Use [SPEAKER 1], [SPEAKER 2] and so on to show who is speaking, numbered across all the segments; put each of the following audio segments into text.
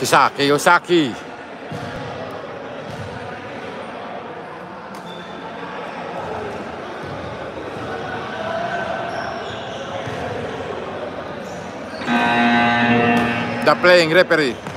[SPEAKER 1] Si Saki, Osaki. The playing referee.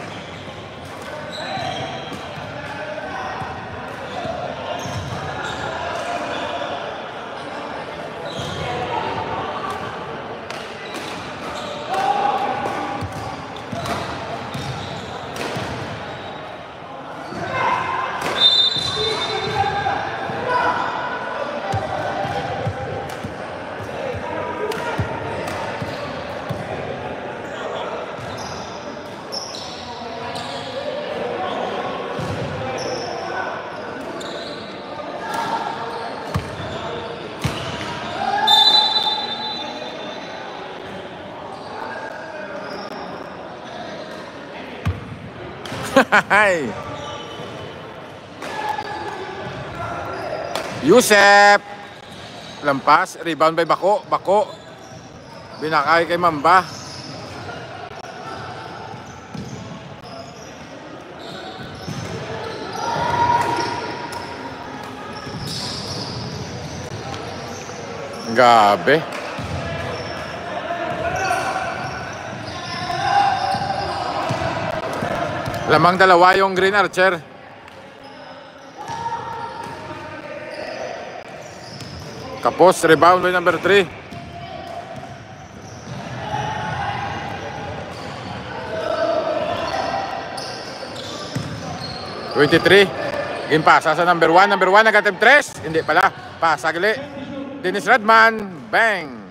[SPEAKER 1] Yusef. Lampas. Rebound by Bako. Bako. Binakay kay Mamba. Gabi. Lamang dalawa yung Green Archer. Kapos, rebound by number 3. Twenty-three. Game pasa sa number 1. Number 1 nag-attempt 3. Hindi pala. Pasa gali. Dennis Redman. Bang.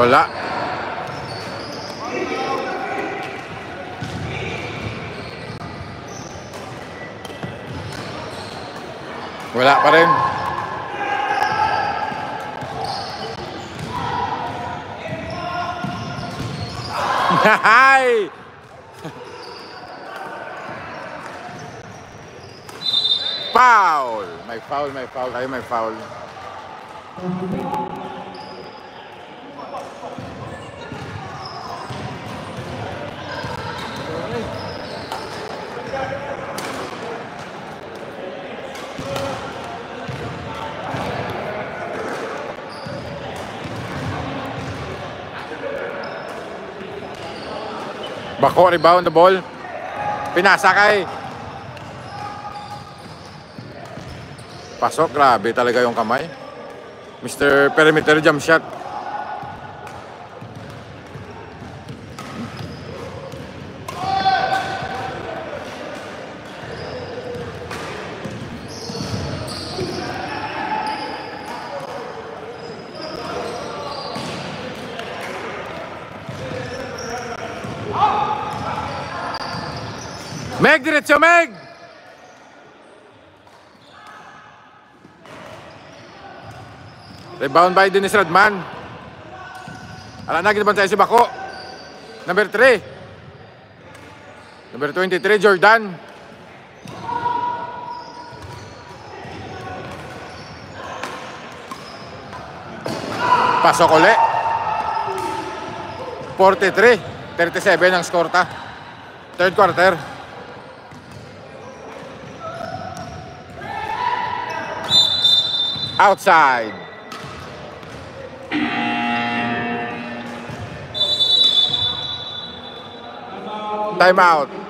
[SPEAKER 1] Gol là Gol là Baden Hai Foul. Mày foul, mày foul, thấy mày foul. Bako, rebound the ball. Pinasa kay. Pasok, grabe talaga yung kamay. Mr. Perimeter jump shot. Meg, diretso, Meg! Rebound by Dennis Radman. Ala na, ginabantay si Bako. Number 3. Number 23, Jordan. Pasok uli. 43. 37 ang score ta. Third quarter. outside. Timeout.